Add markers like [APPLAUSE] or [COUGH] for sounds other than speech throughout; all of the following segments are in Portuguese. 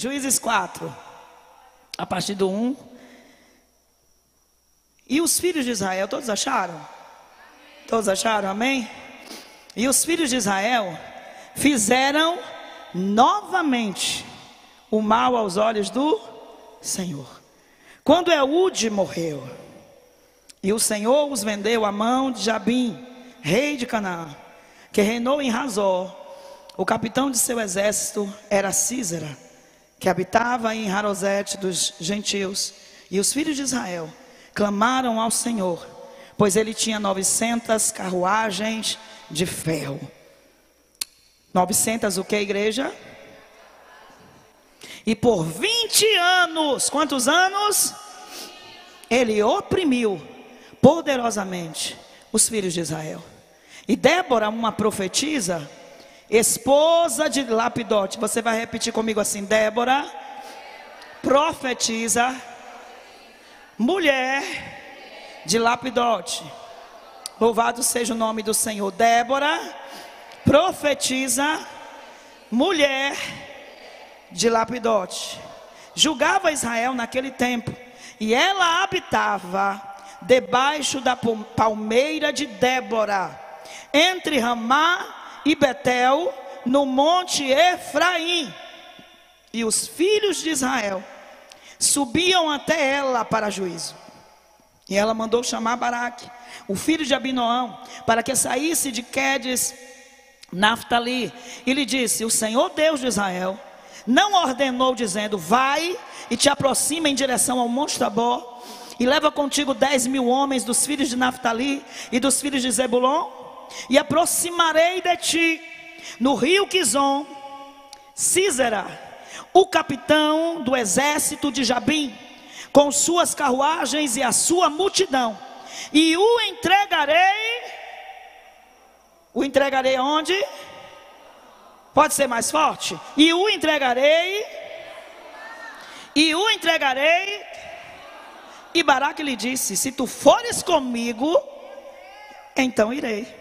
Juízes 4, a partir do 1. E os filhos de Israel, todos acharam? Todos acharam? Amém? E os filhos de Israel fizeram novamente o mal aos olhos do Senhor. Quando Eude morreu, e o Senhor os vendeu à mão de Jabim, rei de Canaã, que reinou em Razor, o capitão de seu exército era Císera, que habitava em Harosete dos gentios, e os filhos de Israel clamaram ao Senhor, pois ele tinha 900 carruagens de ferro. 900 o que, igreja? E por 20 anos, quantos anos? Ele oprimiu poderosamente os filhos de Israel. E Débora, uma profetisa, esposa de Lapidote, você vai repetir comigo assim: Débora, profetiza, mulher de Lapidote. Louvado seja o nome do Senhor. Débora, profetiza, mulher de Lapidote. Julgava Israel naquele tempo, e ela habitava debaixo da palmeira de Débora, entre Ramá e Betel, no monte Efraim. E os filhos de Israel subiam até ela para juízo. E ela mandou chamar Baraque, o filho de Abinoão, para que saísse de Quedes, Naftali, e lhe disse: O Senhor Deus de Israel não ordenou, dizendo: Vai e te aproxima em direção ao Monte Tabor, e leva contigo dez mil homens dos filhos de Naphtali e dos filhos de Zebulon, e aproximarei de ti no rio Quizon, Císera, o capitão do exército de Jabim, com suas carruagens e a sua multidão, e o entregarei. O entregarei onde? Pode ser mais forte? E o entregarei. E o entregarei. E Baraque lhe disse: Se tu fores comigo, então irei.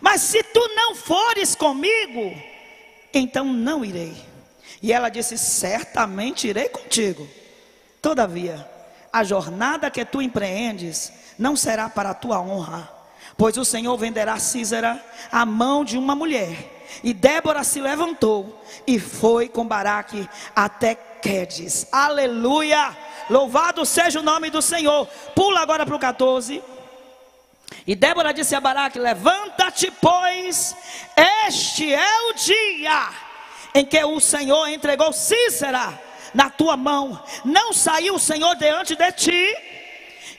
Mas se tu não fores comigo, então não irei. E ela disse: Certamente irei contigo. Todavia, a jornada que tu empreendes não será para a tua honra, pois o Senhor venderá Císera à mão de uma mulher e Débora se levantou e foi com Baraque até Quedes. Aleluia! Louvado seja o nome do Senhor. Pula agora para o 14. E Débora disse a Baraque: Levanta-te, pois este é o dia em que o Senhor entregou Cícera na tua mão. Não saiu o Senhor diante de ti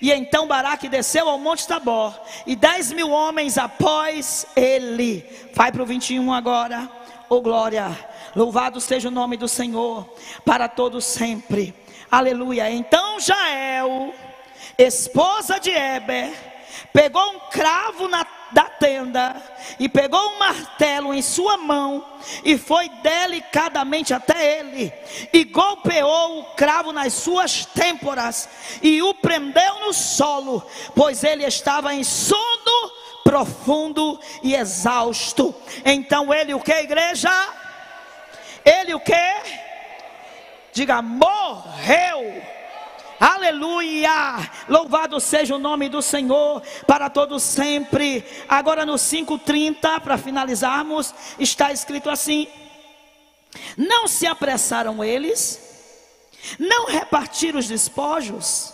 e então Baraque desceu ao monte Tabor, e dez mil homens após ele. Vai para o 21 agora. Oh glória, louvado seja o nome do Senhor, para todos sempre. Aleluia. Então Jael, esposa de Eber, pegou um cravo na da tenda e pegou um martelo em sua mão e foi delicadamente até ele e golpeou o cravo nas suas têmporas e o prendeu no solo, pois ele estava em sono profundo e exausto. Então ele o que igreja? Ele o que? Diga morreu Aleluia! Louvado seja o nome do Senhor para todos sempre. Agora no 5:30 para finalizarmos, está escrito assim: Não se apressaram eles, não repartiram os despojos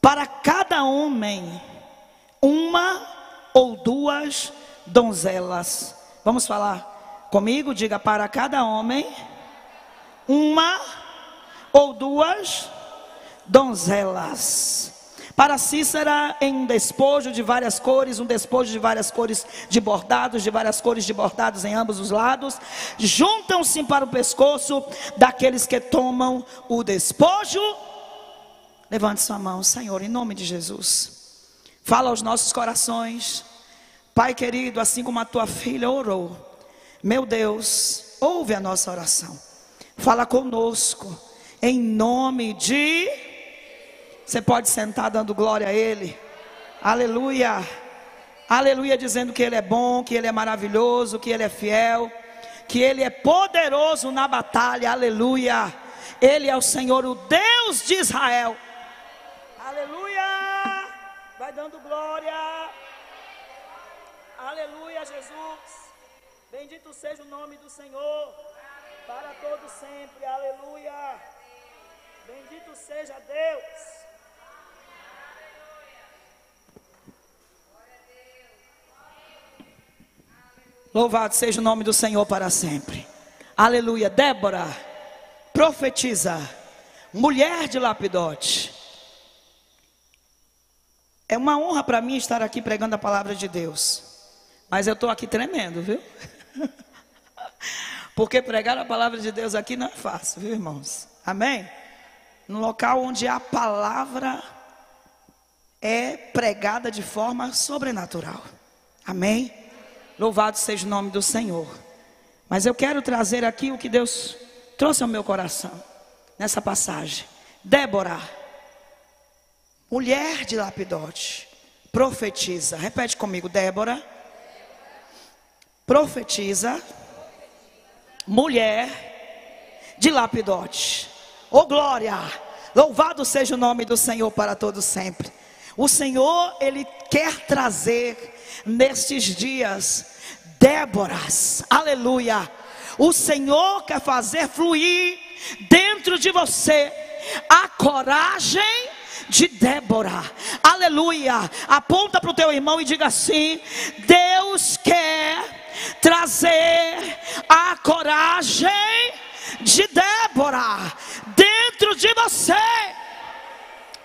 para cada homem uma ou duas donzelas. Vamos falar comigo, diga para cada homem uma ou duas donzelas. Para Cícera, em um despojo de várias cores, um despojo de várias cores de bordados, de várias cores de bordados em ambos os lados, juntam-se para o pescoço daqueles que tomam o despojo. Levante sua mão, Senhor, em nome de Jesus. Fala aos nossos corações. Pai querido, assim como a tua filha orou, meu Deus, ouve a nossa oração. Fala conosco, em nome de você pode sentar dando glória a Ele. Aleluia. Aleluia, dizendo que Ele é bom, que Ele é maravilhoso, que Ele é fiel, que Ele é poderoso na batalha. Aleluia. Ele é o Senhor, o Deus de Israel. Aleluia! Vai dando glória. Aleluia, Jesus. Bendito seja o nome do Senhor para todo sempre. Aleluia. Bendito seja Deus. Louvado seja o nome do Senhor para sempre. Aleluia. Débora, profetiza, mulher de Lapidote. É uma honra para mim estar aqui pregando a palavra de Deus. Mas eu estou aqui tremendo, viu? [LAUGHS] Porque pregar a palavra de Deus aqui não é fácil, viu, irmãos? Amém? No local onde a palavra é pregada de forma sobrenatural. Amém? Louvado seja o nome do Senhor. Mas eu quero trazer aqui o que Deus trouxe ao meu coração nessa passagem. Débora, mulher de Lapidote, profetiza. Repete comigo, Débora. Profetiza, mulher de Lapidote. Oh glória! Louvado seja o nome do Senhor para todos sempre. O Senhor, Ele quer trazer nestes dias, Déboras, aleluia. O Senhor quer fazer fluir dentro de você a coragem de Débora, aleluia. Aponta para o teu irmão e diga assim: Deus quer trazer a coragem de Débora dentro de você,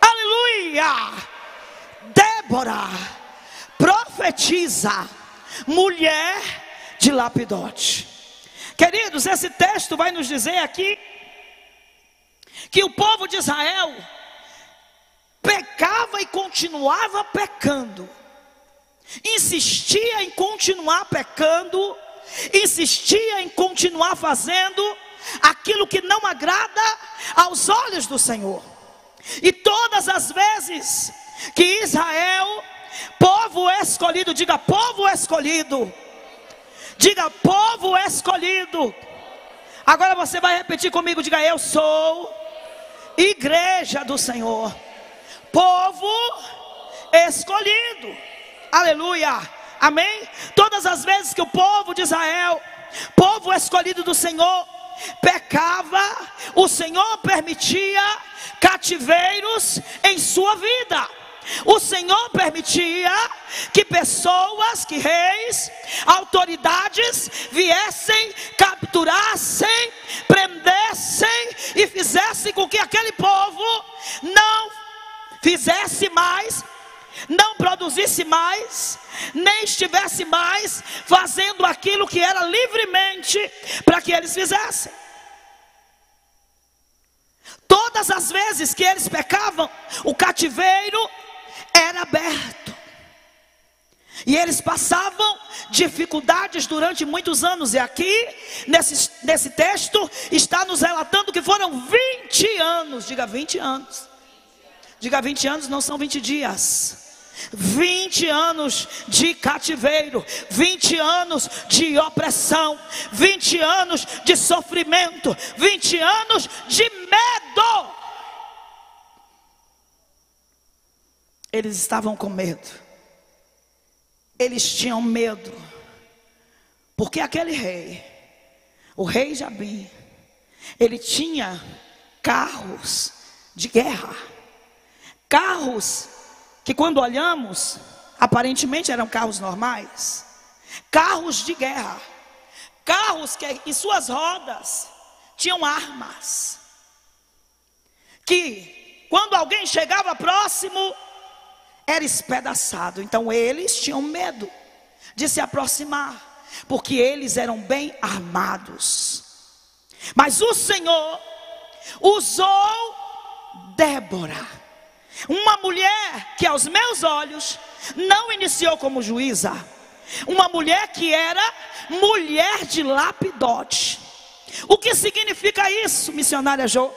aleluia. Débora profetiza, mulher de Lapidote. Queridos, esse texto vai nos dizer aqui que o povo de Israel pecava e continuava pecando, insistia em continuar pecando, insistia em continuar fazendo aquilo que não agrada aos olhos do Senhor. E todas as vezes que Israel Povo escolhido, diga povo escolhido. Diga povo escolhido. Agora você vai repetir comigo, diga eu sou igreja do Senhor. Povo escolhido. Aleluia. Amém? Todas as vezes que o povo de Israel, povo escolhido do Senhor, pecava, o Senhor permitia cativeiros em sua vida. O Senhor permitia que pessoas, que reis, autoridades viessem, capturassem, prendessem e fizessem com que aquele povo não fizesse mais, não produzisse mais, nem estivesse mais fazendo aquilo que era livremente para que eles fizessem. Todas as vezes que eles pecavam, o cativeiro era aberto. E eles passavam dificuldades durante muitos anos. E aqui, nesse, nesse texto, está nos relatando que foram 20 anos. Diga 20 anos. Diga 20 anos, não são 20 dias. 20 anos de cativeiro, 20 anos de opressão, 20 anos de sofrimento, 20 anos de medo. Eles estavam com medo. Eles tinham medo. Porque aquele rei, o rei Jabim, ele tinha carros de guerra. Carros que quando olhamos, aparentemente eram carros normais. Carros de guerra. Carros que em suas rodas tinham armas. Que quando alguém chegava próximo, era espedaçado. Então eles tinham medo de se aproximar, porque eles eram bem armados. Mas o Senhor usou Débora, uma mulher que aos meus olhos não iniciou como juíza, uma mulher que era mulher de lapidote. O que significa isso, missionária Jo?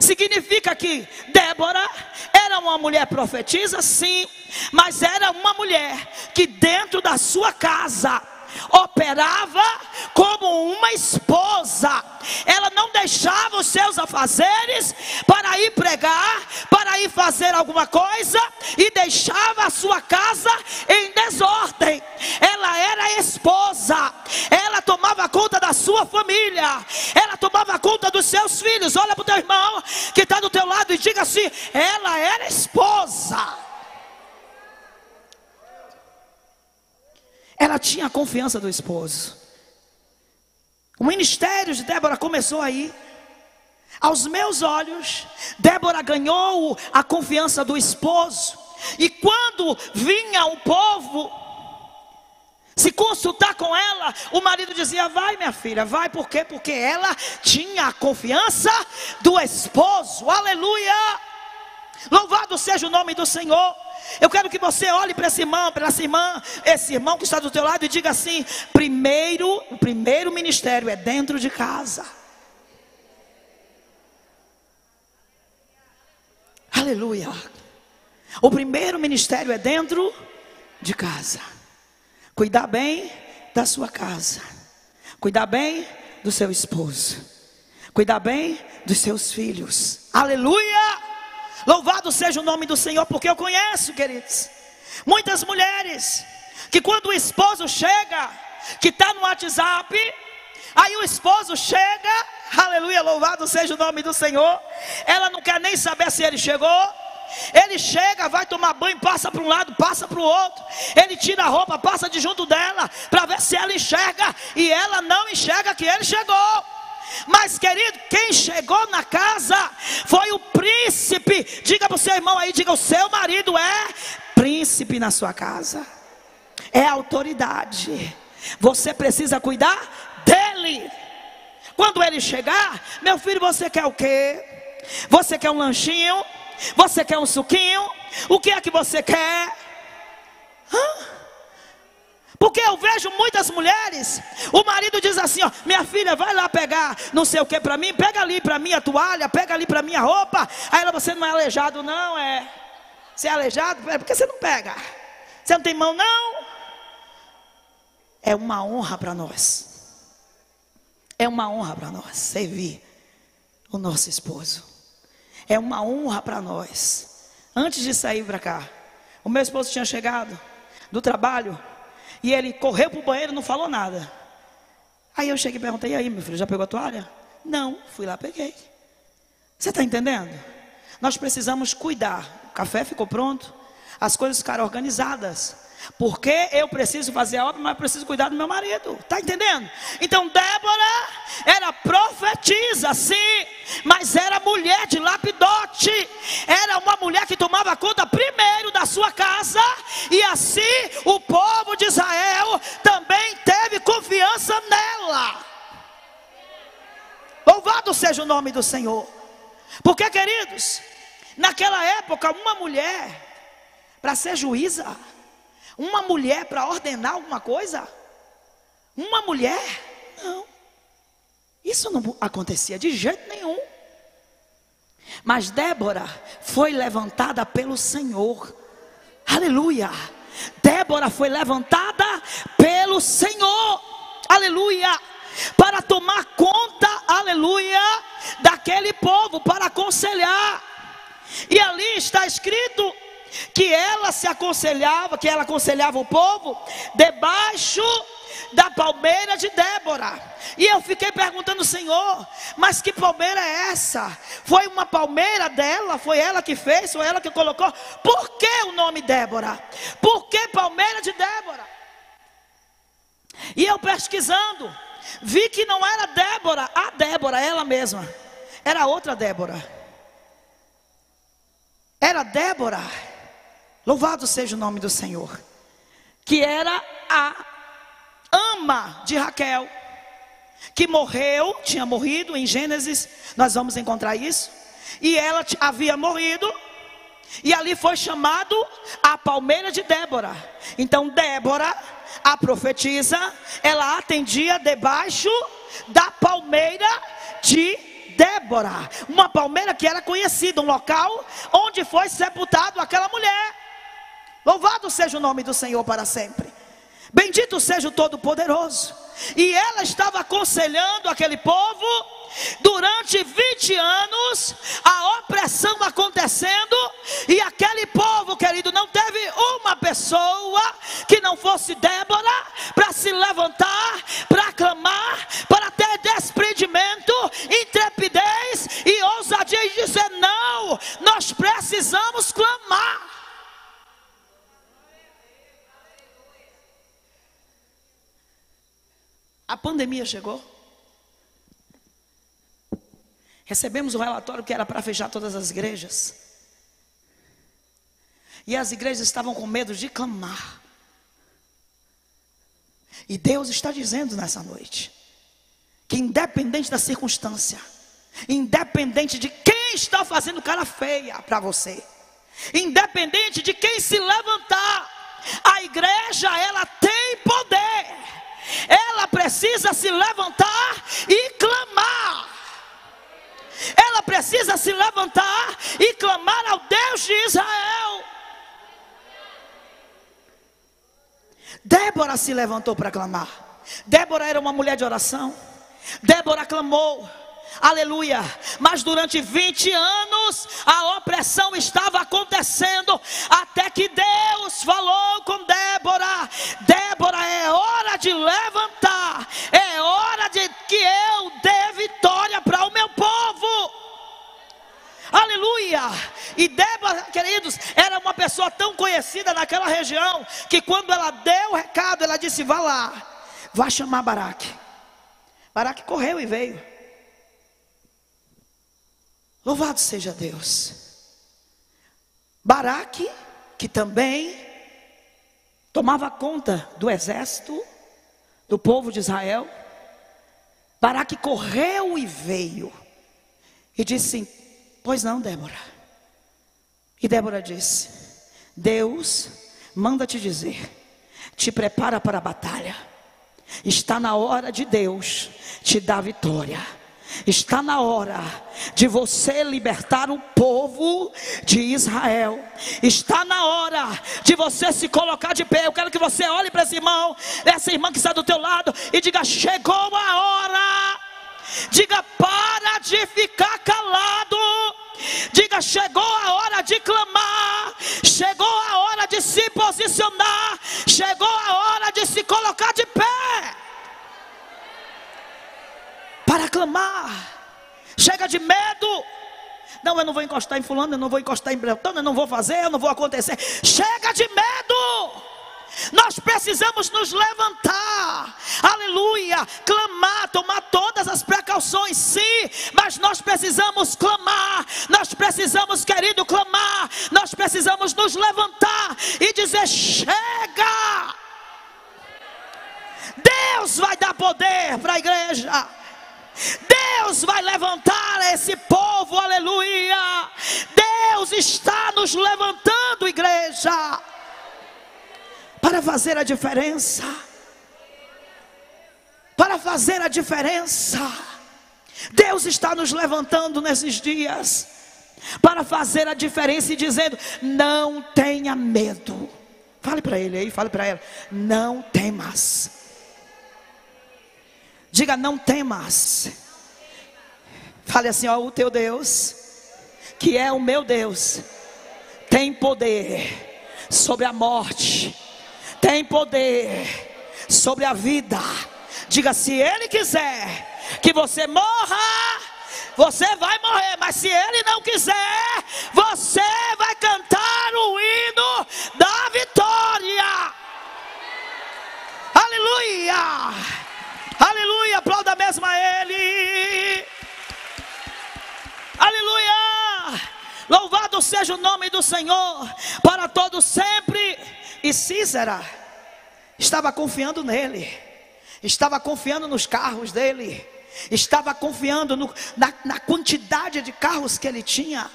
Significa que Débora era uma mulher profetisa, sim, mas era uma mulher que dentro da sua casa operava como uma esposa. Ela não deixava os seus afazeres para ir pregar, para ir fazer alguma coisa e deixava a sua casa em desordem. Ela era esposa, ela tomava conta da sua família, ela tomava conta dos seus filhos. Olha para o teu irmão que está do teu lado e diga assim: ela era esposa. Ela tinha a confiança do esposo. O ministério de Débora começou aí. Aos meus olhos, Débora ganhou a confiança do esposo. E quando vinha o povo se consultar com ela, o marido dizia: Vai, minha filha, vai, por quê? Porque ela tinha a confiança do esposo, aleluia. Louvado seja o nome do Senhor. Eu quero que você olhe para esse irmão, para essa irmã, esse irmão que está do teu lado e diga assim: primeiro, o primeiro ministério é dentro de casa. Aleluia. O primeiro ministério é dentro de casa. Cuidar bem da sua casa. Cuidar bem do seu esposo. Cuidar bem dos seus filhos. Aleluia. Louvado seja o nome do Senhor, porque eu conheço, queridos, muitas mulheres que quando o esposo chega, que está no WhatsApp, aí o esposo chega, aleluia, louvado seja o nome do Senhor, ela não quer nem saber se ele chegou. Ele chega, vai tomar banho, passa para um lado, passa para o outro. Ele tira a roupa, passa de junto dela, para ver se ela enxerga. E ela não enxerga que ele chegou. Mas, querido, quem chegou na casa foi o príncipe. Diga para o seu irmão aí, diga: o seu marido é príncipe na sua casa, é autoridade. Você precisa cuidar dele. Quando ele chegar, meu filho, você quer o quê? Você quer um lanchinho? Você quer um suquinho? O que é que você quer? Hã? Porque eu vejo muitas mulheres, o marido diz assim: ó, minha filha, vai lá pegar não sei o que para mim, pega ali para mim a toalha, pega ali para minha roupa. Aí ela, você não é aleijado, não, é. Você é aleijado? É porque você não pega. Você não tem mão, não? É uma honra para nós. É uma honra para nós servir o nosso esposo. É uma honra para nós. Antes de sair para cá, o meu esposo tinha chegado do trabalho. E ele correu para o banheiro e não falou nada. Aí eu cheguei e perguntei: e aí, meu filho, já pegou a toalha? Não, fui lá, peguei. Você está entendendo? Nós precisamos cuidar. O café ficou pronto, as coisas ficaram organizadas. Porque eu preciso fazer a obra, mas preciso cuidar do meu marido. Está entendendo? Então Débora era profetisa, sim, mas era mulher de lapidote. Era uma mulher que tomava conta primeiro da sua casa, e assim o povo de Israel também teve confiança nela. Louvado seja o nome do Senhor. Porque, queridos, naquela época, uma mulher, para ser juíza, uma mulher para ordenar alguma coisa? Uma mulher? Não. Isso não acontecia de jeito nenhum. Mas Débora foi levantada pelo Senhor. Aleluia. Débora foi levantada pelo Senhor. Aleluia. Para tomar conta, aleluia, daquele povo, para aconselhar. E ali está escrito que ela se aconselhava, que ela aconselhava o povo debaixo da palmeira de Débora. E eu fiquei perguntando, Senhor, mas que palmeira é essa? Foi uma palmeira dela? Foi ela que fez? Foi ela que colocou? Por que o nome Débora? Por que palmeira de Débora? E eu pesquisando, vi que não era Débora, a Débora, ela mesma, era outra Débora. Era Débora Louvado seja o nome do Senhor. Que era a ama de Raquel, que morreu, tinha morrido em Gênesis, nós vamos encontrar isso. E ela havia morrido, e ali foi chamado a palmeira de Débora. Então, Débora, a profetisa, ela atendia debaixo da palmeira de Débora, uma palmeira que era conhecida, um local onde foi sepultado aquela mulher. Louvado seja o nome do Senhor para sempre. Bendito seja o Todo-Poderoso. E ela estava aconselhando aquele povo durante 20 anos, a opressão acontecendo, e aquele povo, querido, não teve uma pessoa que não fosse Débora para se levantar, para clamar, para ter desprendimento, intrepidez e ousadia e dizer: não, nós precisamos clamar. A pandemia chegou. Recebemos o relatório que era para fechar todas as igrejas. E as igrejas estavam com medo de clamar. E Deus está dizendo nessa noite que independente da circunstância, independente de quem está fazendo cara feia para você, independente de quem se levantar, a igreja ela tem poder. Ela precisa se levantar e clamar. Ela precisa se levantar e clamar ao Deus de Israel. Débora se levantou para clamar. Débora era uma mulher de oração. Débora clamou. Aleluia. Mas durante 20 anos a opressão estava acontecendo até que Deus falou com Débora. Débora, é hora de levantar. É hora de que eu dê vitória para o meu povo. Aleluia! E Débora, queridos, era uma pessoa tão conhecida naquela região que quando ela deu o recado, ela disse: Vá lá, vá chamar Baraque. Baraque correu e veio. Louvado seja Deus. Baraque, que também tomava conta do exército do povo de Israel. Baraque correu e veio e disse: Pois não, Débora. E Débora disse: Deus manda te dizer, te prepara para a batalha. Está na hora de Deus te dar vitória. Está na hora de você libertar o povo de Israel. Está na hora de você se colocar de pé. Eu quero que você olhe para esse irmão, essa irmã que está do teu lado e diga: chegou a hora. Diga: para de ficar calado. Diga: chegou a hora de clamar. Chegou a hora de se posicionar. Chegou a hora de se colocar de pé clamar. Chega de medo. Não, eu não vou encostar em fulano, eu não vou encostar em Bretão, eu não vou fazer, eu não vou acontecer. Chega de medo. Nós precisamos nos levantar, aleluia, clamar, tomar todas as precauções, sim, mas nós precisamos clamar, nós precisamos, querido, clamar, nós precisamos nos levantar e dizer: chega. Deus vai dar poder para a igreja. Deus vai levantar esse povo, aleluia. Deus está nos levantando, igreja, para fazer a diferença. Para fazer a diferença. Deus está nos levantando nesses dias para fazer a diferença e dizendo: não tenha medo. Fale para ele aí, fale para ela: não temas. Diga, não temas. Fale assim: ó, o teu Deus, que é o meu Deus, tem poder sobre a morte, tem poder sobre a vida. Diga, se Ele quiser que você morra, você vai morrer, mas se Ele não quiser, você vai cantar o hino da vitória. Aleluia! Aleluia, aplauda mesmo a Ele. Aleluia. Louvado seja o nome do Senhor para todos sempre. E Císera estava confiando nele, estava confiando nos carros dele, estava confiando no, na, na quantidade de carros que ele tinha.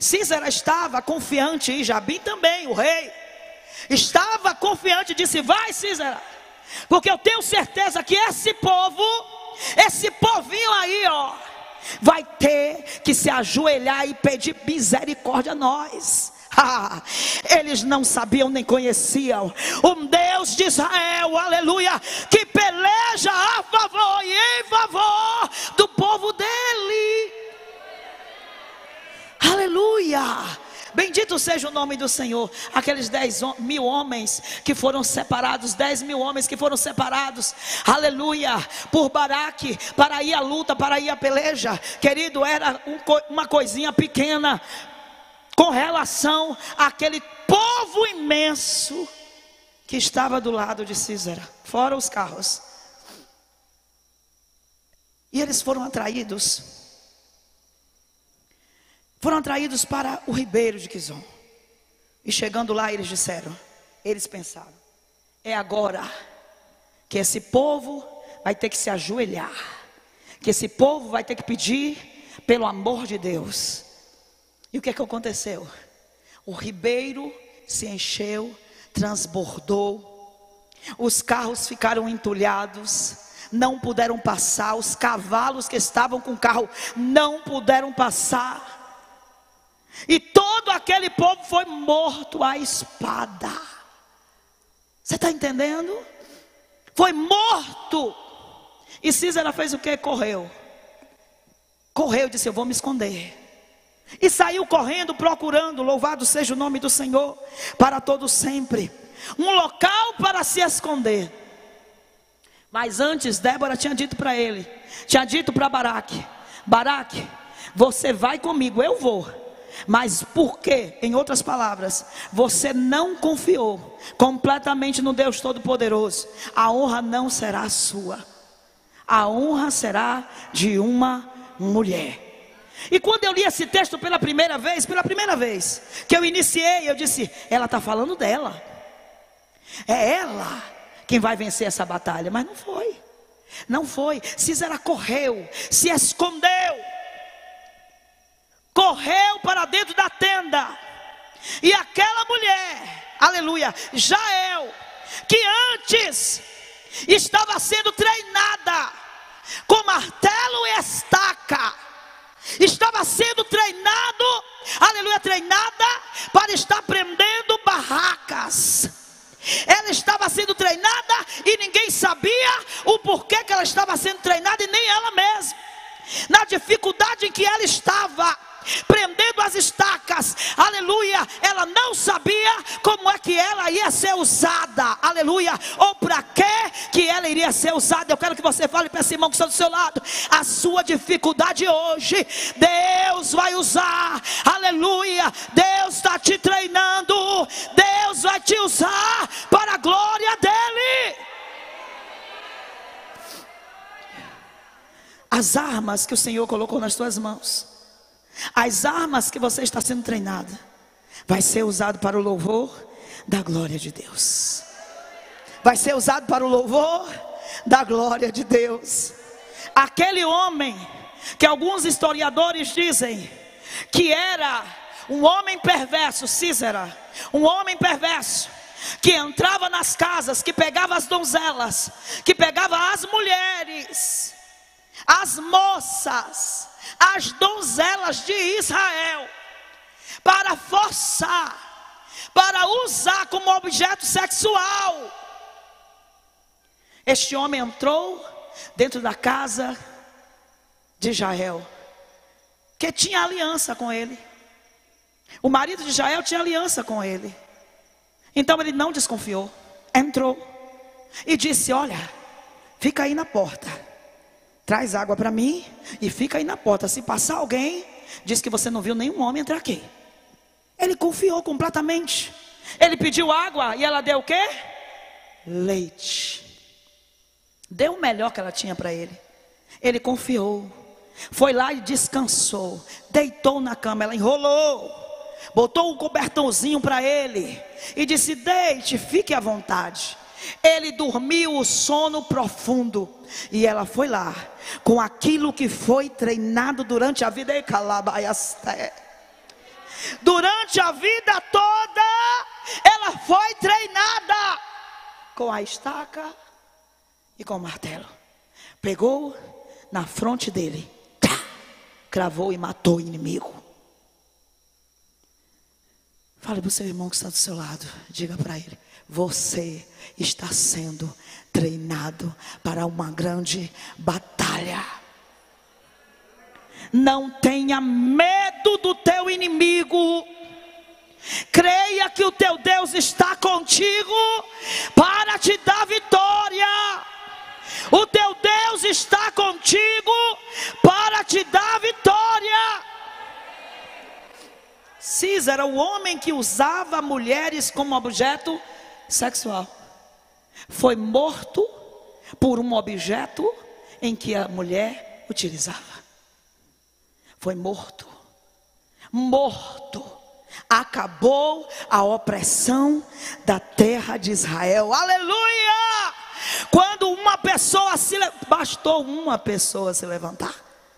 Císera estava confiante e Jabim também, o rei, estava confiante, disse: Vai, Císera porque eu tenho certeza que esse povo, esse povinho aí, ó, vai ter que se ajoelhar e pedir misericórdia a nós. [LAUGHS] Ah, eles não sabiam nem conheciam um Deus de Israel, aleluia, que peleja a favor e em favor do povo dele. Aleluia. Bendito seja o nome do Senhor. Aqueles dez mil homens que foram separados, dez mil homens que foram separados, aleluia, por Baraque, para ir à luta, para ir à peleja. Querido, era um, uma coisinha pequena com relação àquele povo imenso que estava do lado de Císera, fora os carros. E eles foram atraídos foram atraídos para o ribeiro de Quizon. E chegando lá, eles disseram: eles pensaram, é agora que esse povo vai ter que se ajoelhar, que esse povo vai ter que pedir pelo amor de Deus. E o que é que aconteceu? O ribeiro se encheu, transbordou, os carros ficaram entulhados, não puderam passar, os cavalos que estavam com o carro não puderam passar. E todo aquele povo foi morto à espada. Você está entendendo? Foi morto. E Císera fez o que? Correu. Correu disse: Eu vou me esconder. E saiu correndo, procurando, louvado seja o nome do Senhor, para todo sempre. Um local para se esconder. Mas antes, Débora tinha dito para ele: Tinha dito para Baraque: Baraque, você vai comigo, eu vou. Mas por que, em outras palavras, você não confiou completamente no Deus Todo-Poderoso? A honra não será sua, a honra será de uma mulher. E quando eu li esse texto pela primeira vez, pela primeira vez que eu iniciei, eu disse: ela está falando dela, é ela quem vai vencer essa batalha, mas não foi, não foi. Cisera correu, se escondeu correu para dentro da tenda. E aquela mulher, aleluia, Jael, que antes estava sendo treinada com martelo e estaca, estava sendo treinado, aleluia, treinada para estar prendendo barracas. Ela estava sendo treinada e ninguém sabia o porquê que ela estava sendo treinada e nem ela mesma. Na dificuldade em que ela estava, prendendo as estacas, aleluia. Ela não sabia como é que ela ia ser usada, aleluia, ou para que que ela iria ser usada. Eu quero que você fale para esse irmão que está do seu lado, a sua dificuldade hoje, Deus vai usar, aleluia. Deus está te treinando, Deus vai te usar para a glória dEle. As armas que o Senhor colocou nas tuas mãos as armas que você está sendo treinada vai ser usado para o louvor da glória de Deus. Vai ser usado para o louvor da glória de Deus. Aquele homem que alguns historiadores dizem que era um homem perverso, Císera, um homem perverso, que entrava nas casas, que pegava as donzelas, que pegava as mulheres, as moças, as donzelas de Israel para forçar, para usar como objeto sexual. Este homem entrou dentro da casa de Israel, que tinha aliança com ele. O marido de Israel tinha aliança com ele. Então ele não desconfiou, entrou e disse: Olha, fica aí na porta Traz água para mim e fica aí na porta. Se passar alguém, diz que você não viu nenhum homem entrar aqui. Ele confiou completamente. Ele pediu água e ela deu o quê? Leite. Deu o melhor que ela tinha para ele. Ele confiou. Foi lá e descansou. Deitou na cama, ela enrolou. Botou um cobertãozinho para ele e disse: Deite, fique à vontade. Ele dormiu o sono profundo. E ela foi lá, com aquilo que foi treinado durante a vida. Durante a vida toda, ela foi treinada com a estaca e com o martelo. Pegou na fronte dele, cravou e matou o inimigo. Fale para o seu irmão que está do seu lado. Diga para ele: Você está sendo treinado para uma grande batalha. Não tenha medo do teu inimigo. Creia que o teu Deus está contigo para te dar vitória. O teu Deus está contigo para te dar vitória. Cis era o homem que usava mulheres como objeto sexual. Foi morto por um objeto em que a mulher utilizava. Foi morto. Morto acabou a opressão da terra de Israel. Aleluia! Quando uma pessoa se bastou uma pessoa se levantar.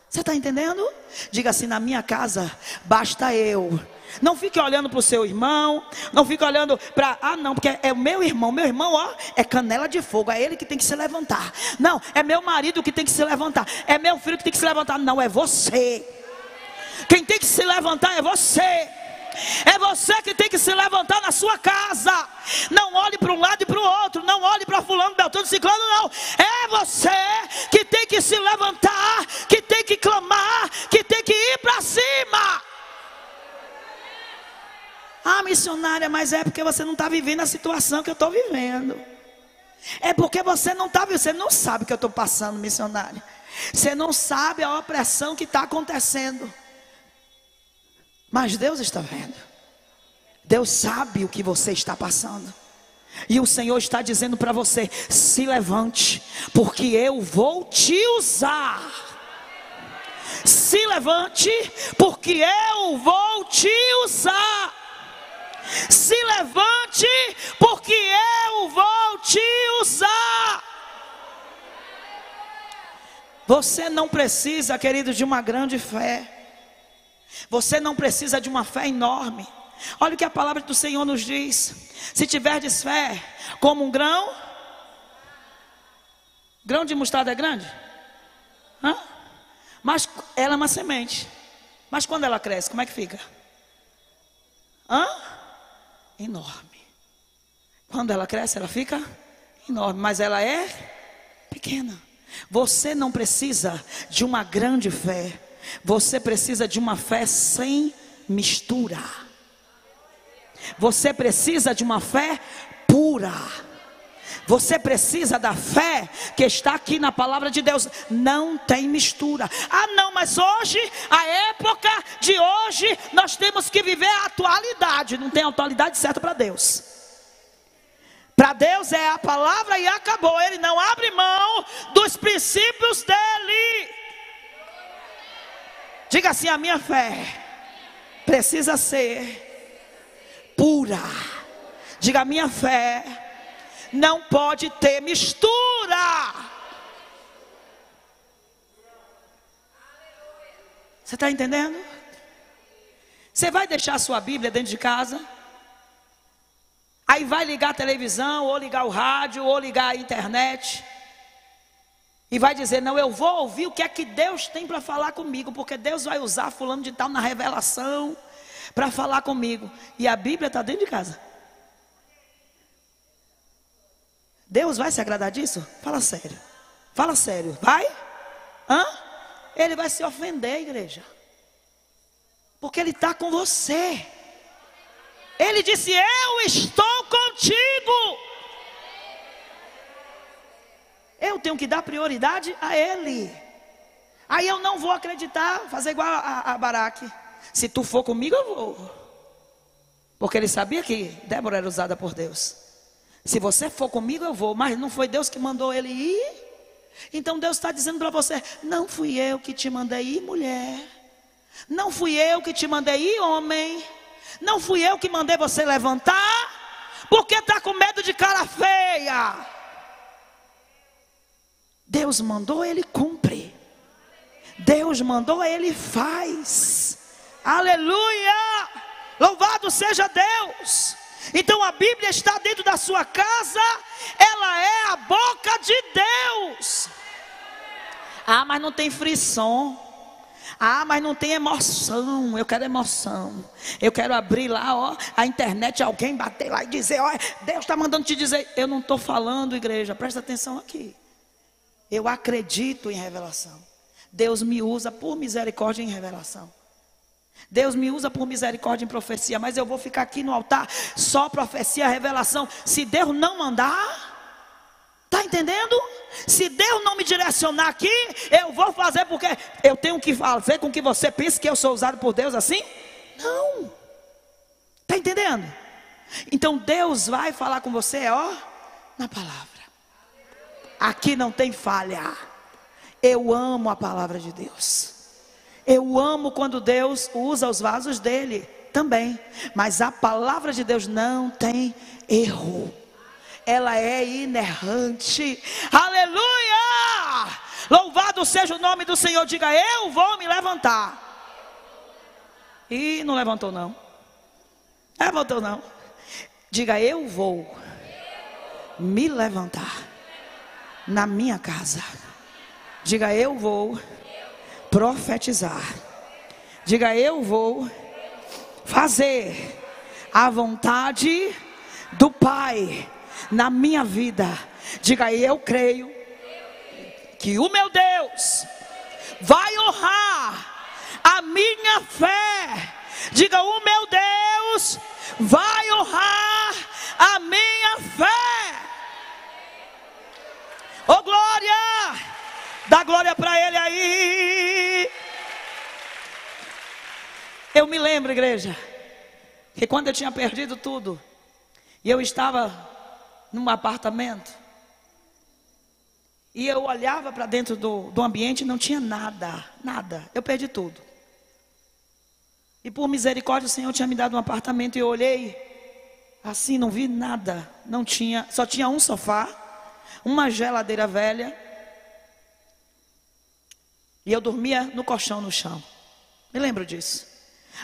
Você está entendendo? Diga assim: na minha casa basta eu. Não fique olhando para o seu irmão, não fique olhando para, ah, não, porque é o meu irmão, meu irmão, ó, é canela de fogo, é ele que tem que se levantar. Não, é meu marido que tem que se levantar, é meu filho que tem que se levantar. Não, é você. Quem tem que se levantar é você. É você que tem que se levantar na sua casa. Não olhe para um lado e para o outro. Não olhe para fulano, beltrano, ciclano, não. É você que tem que se levantar, que tem que clamar, que tem que ir para cima. Ah, missionária, mas é porque você não está vivendo a situação que eu estou vivendo. É porque você não está você não sabe o que eu estou passando, missionária. Você não sabe a opressão que está acontecendo. Mas Deus está vendo. Deus sabe o que você está passando. E o Senhor está dizendo para você: se levante, porque eu vou te usar. Se levante, porque eu vou te usar. Se levante, porque eu vou te usar. Você não precisa, querido, de uma grande fé. Você não precisa de uma fé enorme. Olha o que a palavra do Senhor nos diz. Se tiverdes fé como um grão, grão de mostarda é grande? Hã? Mas ela é uma semente. Mas quando ela cresce, como é que fica? Hã? Enorme. Quando ela cresce, ela fica enorme, mas ela é pequena. Você não precisa de uma grande fé. Você precisa de uma fé sem mistura. Você precisa de uma fé pura. Você precisa da fé que está aqui na palavra de Deus. Não tem mistura. Ah, não, mas hoje, a época de hoje, nós temos que viver a atualidade. Não tem atualidade certa para Deus. Para Deus é a palavra e acabou. Ele não abre mão dos princípios dele. Diga assim: a minha fé precisa ser pura. Diga: a minha fé não pode ter mistura. Você está entendendo? Você vai deixar a sua Bíblia dentro de casa? Aí vai ligar a televisão, ou ligar o rádio, ou ligar a internet. E vai dizer: Não, eu vou ouvir o que é que Deus tem para falar comigo, porque Deus vai usar Fulano de Tal na revelação para falar comigo. E a Bíblia está dentro de casa. Deus vai se agradar disso? Fala sério. Fala sério. Vai? Hã? Ele vai se ofender, igreja. Porque Ele está com você. Ele disse: Eu estou contigo. Eu tenho que dar prioridade a Ele. Aí eu não vou acreditar, fazer igual a, a Baraque. Se tu for comigo, eu vou. Porque ele sabia que Débora era usada por Deus. Se você for comigo, eu vou. Mas não foi Deus que mandou ele ir? Então Deus está dizendo para você: Não fui eu que te mandei ir, mulher. Não fui eu que te mandei ir, homem. Não fui eu que mandei você levantar. Porque está com medo de cara feia. Deus mandou, ele cumpre. Deus mandou, ele faz. Aleluia! Louvado seja Deus. Então a Bíblia está dentro da sua casa, ela é a boca de Deus. Ah, mas não tem frisson. Ah, mas não tem emoção. Eu quero emoção. Eu quero abrir lá, ó, a internet, alguém bater lá e dizer, ó, Deus está mandando te dizer. Eu não estou falando, igreja, presta atenção aqui. Eu acredito em revelação. Deus me usa por misericórdia em revelação. Deus me usa por misericórdia em profecia, mas eu vou ficar aqui no altar só profecia, revelação. Se Deus não mandar, Está entendendo? Se Deus não me direcionar aqui, eu vou fazer porque eu tenho que fazer com que você pense que eu sou usado por Deus assim? Não. Está entendendo? Então Deus vai falar com você, ó, na palavra. Aqui não tem falha. Eu amo a palavra de Deus. Eu amo quando Deus usa os vasos dele também. Mas a palavra de Deus não tem erro ela é inerrante. Aleluia! Louvado seja o nome do Senhor. Diga, eu vou me levantar. E não levantou, não. Levantou, não. Diga, eu vou me levantar na minha casa. Diga, eu vou profetizar. Diga, eu vou fazer a vontade do Pai na minha vida. Diga eu creio que o meu Deus vai honrar a minha fé. Diga o meu Deus vai honrar a minha fé. Oh glória! Dá glória para ele aí. Eu me lembro, igreja, que quando eu tinha perdido tudo, e eu estava num apartamento. E eu olhava para dentro do, do ambiente e não tinha nada, nada. Eu perdi tudo. E por misericórdia o Senhor tinha me dado um apartamento e eu olhei assim, não vi nada. Não tinha, só tinha um sofá, uma geladeira velha. E eu dormia no colchão no chão. Me lembro disso.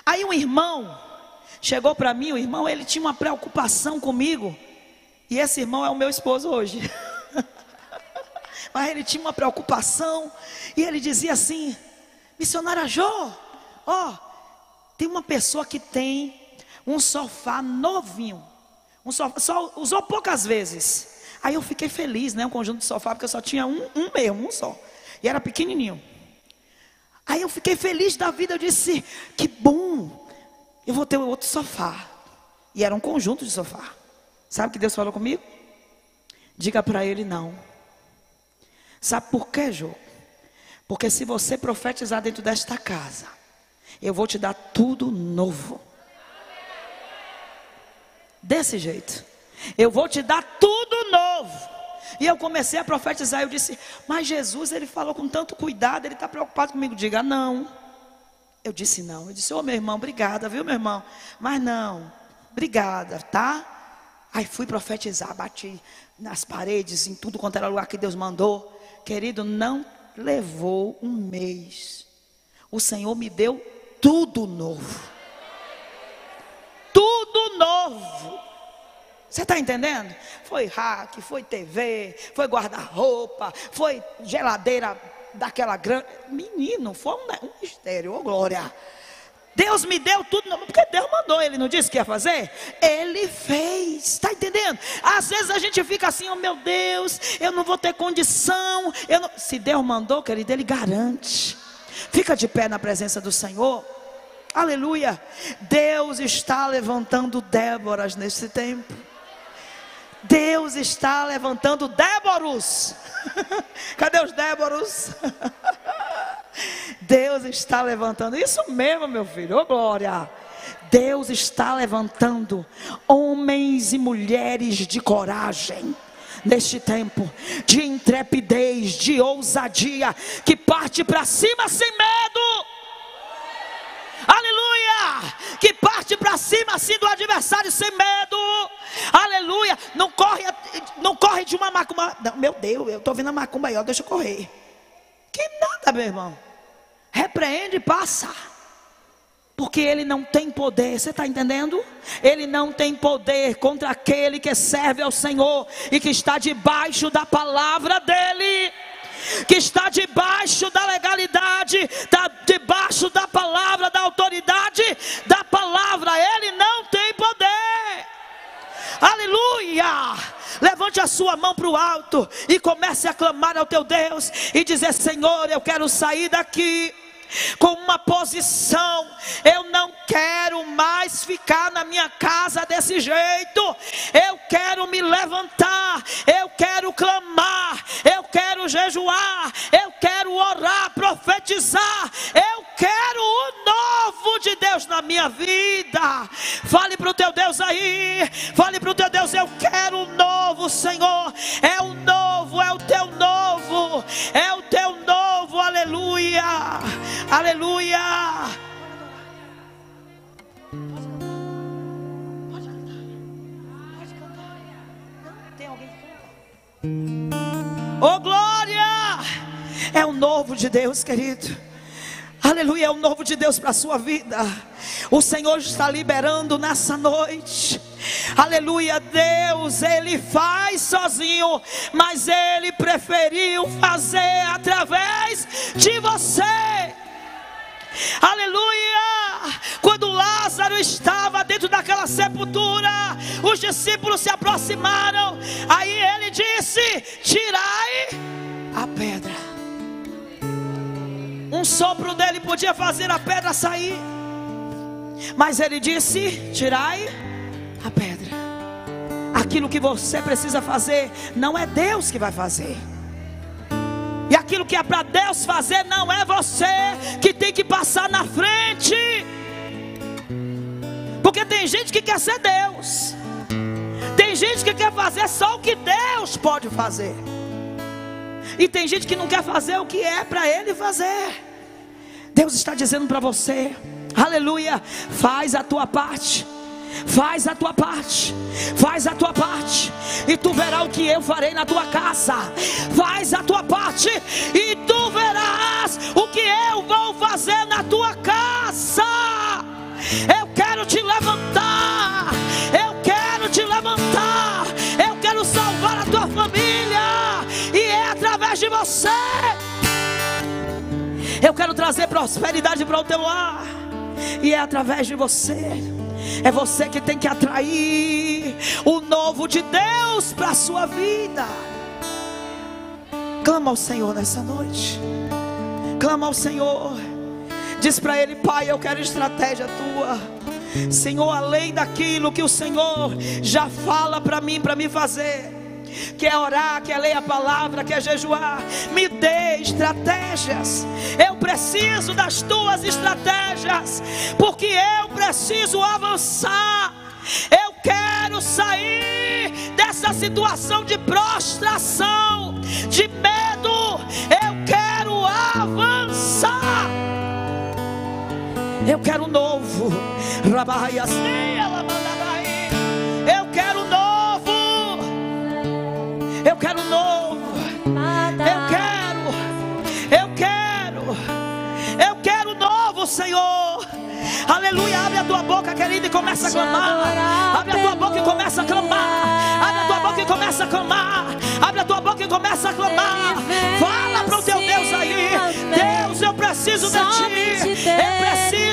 Aí um irmão chegou para mim, o irmão, ele tinha uma preocupação comigo. E esse irmão é o meu esposo hoje. [LAUGHS] Mas ele tinha uma preocupação. E ele dizia assim: Missionária Jô, ó, tem uma pessoa que tem um sofá novinho. Um sofá, só usou poucas vezes. Aí eu fiquei feliz, né? Um conjunto de sofá, porque eu só tinha um, um mesmo, um só. E era pequenininho. Aí eu fiquei feliz da vida. Eu disse: Que bom, eu vou ter outro sofá. E era um conjunto de sofá. Sabe o que Deus falou comigo? Diga para ele não. Sabe por quê, Jô? Porque se você profetizar dentro desta casa, eu vou te dar tudo novo. Desse jeito. Eu vou te dar tudo novo. E eu comecei a profetizar. Eu disse: Mas Jesus, ele falou com tanto cuidado, ele está preocupado comigo. Diga não. Eu disse não. Eu disse: Ô oh, meu irmão, obrigada, viu, meu irmão? Mas não, obrigada, tá? Aí fui profetizar, bati nas paredes, em tudo quanto era lugar que Deus mandou. Querido, não levou um mês. O Senhor me deu tudo novo. Tudo novo. Você está entendendo? Foi rack, foi TV, foi guarda-roupa, foi geladeira daquela grande. Menino, foi um, um mistério, ô oh, glória. Deus me deu tudo, porque Deus mandou, Ele não disse que ia fazer? Ele fez, está entendendo? Às vezes a gente fica assim, oh meu Deus, eu não vou ter condição. Se Deus mandou, querido, Ele garante. Fica de pé na presença do Senhor. Aleluia. Deus está levantando Déboras nesse tempo. Deus está levantando Déboros. [LAUGHS] Cadê os Déboros? [LAUGHS] Deus está levantando, isso mesmo, meu filho, oh glória. Deus está levantando homens e mulheres de coragem neste tempo, de intrepidez, de ousadia, que parte para cima sem medo. Aleluia! Que parte para cima assim do adversário sem medo. Aleluia! Não corre, não corre de uma macumba. Não, meu Deus, eu estou vendo a macumba aí, ó, deixa eu correr. Que nada, meu irmão. Repreende e passa. Porque ele não tem poder, você está entendendo? Ele não tem poder contra aquele que serve ao Senhor e que está debaixo da palavra dele. Que está debaixo da legalidade, da, debaixo da palavra, da autoridade da palavra, ele não tem poder. Aleluia! Levante a sua mão para o alto e comece a clamar ao teu Deus e dizer: Senhor, eu quero sair daqui com uma posição. Eu não quero mais ficar na minha casa desse jeito. Eu quero me levantar. Eu quero clamar. Eu quero jejuar. Eu quero orar, profetizar. Eu quero o novo de Deus na minha vida. Fale para o teu Deus aí. Fale para o teu Deus: Eu quero o novo, Senhor. É o novo, é o teu novo. É o teu novo. Aleluia. Aleluia. Pode cantar. Pode cantar. Tem alguém que canta? Oh glória! É o novo de Deus, querido. Aleluia, é o novo de Deus para a sua vida. O Senhor está liberando nessa noite. Aleluia, Deus, Ele faz sozinho, mas Ele preferiu fazer através de você. Aleluia! Quando Lázaro estava dentro daquela sepultura, os discípulos se aproximaram. Aí ele disse: Tirai a pedra. Um sopro dele podia fazer a pedra sair. Mas ele disse: Tirai a pedra. Aquilo que você precisa fazer, não é Deus que vai fazer. E aquilo que é para Deus fazer não é você que tem que passar na frente. Porque tem gente que quer ser Deus. Tem gente que quer fazer só o que Deus pode fazer. E tem gente que não quer fazer o que é para ele fazer. Deus está dizendo para você: Aleluia, faz a tua parte. Faz a tua parte, faz a tua parte, e tu verás o que eu farei na tua casa. Faz a tua parte, e tu verás o que eu vou fazer na tua casa. Eu quero te levantar, eu quero te levantar, eu quero salvar a tua família, e é através de você. Eu quero trazer prosperidade para o teu lar, e é através de você. É você que tem que atrair o novo de Deus para a sua vida. Clama ao Senhor nessa noite. Clama ao Senhor. Diz para Ele, Pai, eu quero estratégia tua. Senhor, além daquilo que o Senhor já fala para mim, para me fazer quer orar, quer ler a palavra, quer jejuar, me dê estratégias. Eu preciso das tuas estratégias, porque eu preciso avançar. Eu quero sair dessa situação de prostração, de medo. Eu quero avançar. Eu quero novo. Rabaias, ela Eu quero novo. Eu quero. Eu quero. Eu quero novo, Senhor. Aleluia. Abre a tua boca, querida, e começa a clamar. Abre a tua boca e começa a clamar. Abre a tua boca e começa a clamar. Abre a tua boca e começa a clamar. Fala para o teu Deus aí. Deus, eu preciso de ti. Eu preciso,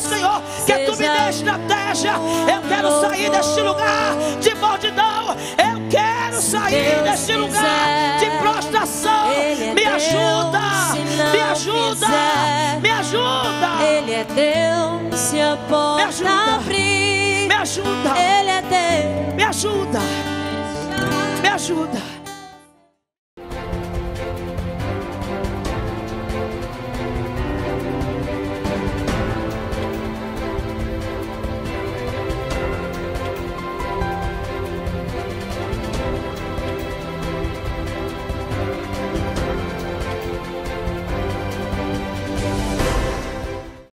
Senhor, que tu me dê estratégia. Eu quero sair deste lugar de mordidão. Eu quero sair deste lugar de prostração. Me ajuda, me ajuda, me ajuda. Ele é Deus, se a porta abrir. Me ajuda. Ele é Deus. Me ajuda. Me ajuda.